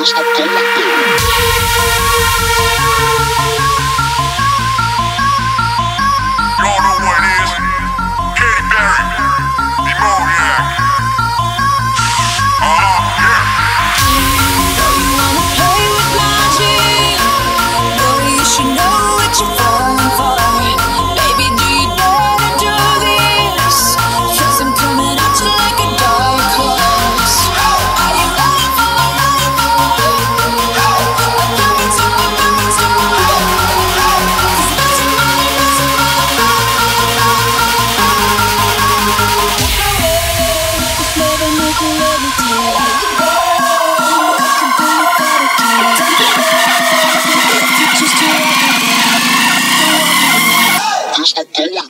Just Them.